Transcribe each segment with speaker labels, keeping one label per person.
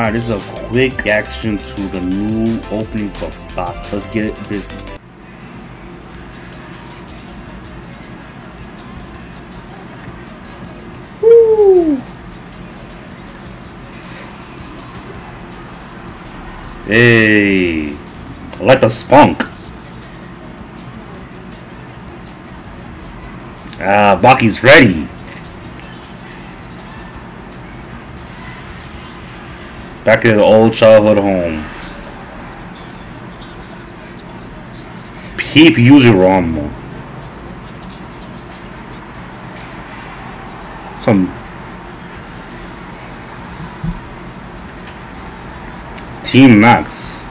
Speaker 1: Alright, this is a quick reaction to the new opening for box. Let's get it this Woo! Hey, I like the spunk. Ah, Baki's ready. Back in the old childhood home. Peep Yujirama. Some Team Max.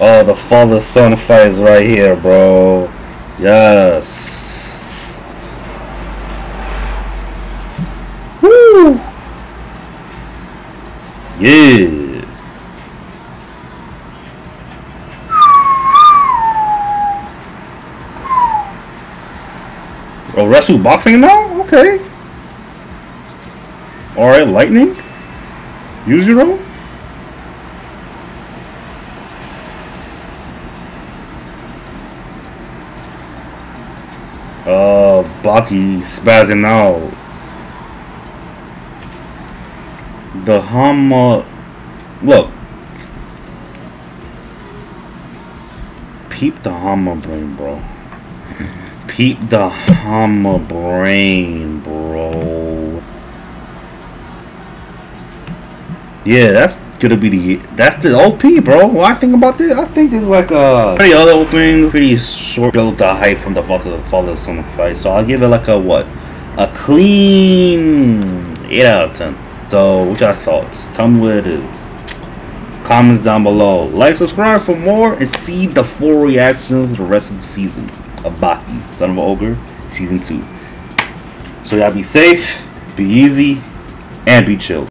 Speaker 1: Oh, the father son fight is right here, bro. Yes. Woo! Yeah. Oh, wrestle boxing now? Okay. Alright, lightning? Yujiro? Uh, Baki spazzing out. The Hanma. Look. Peep the Hanma brain, bro. Peep the Hanma brain, bro. Yeah, that's gonna be the that's the OP, bro. What I think about this, I think it's like a pretty other openings, pretty short build the hype from the father father son fight. So I'll give it like a what, a clean eight out of ten. So what y'all thoughts? Tell me what it is. Comments down below. Like, subscribe for more, and see the full reactions for the rest of the season of Baki, Son of an Ogre, season two. So y'all be safe, be easy, and be chill.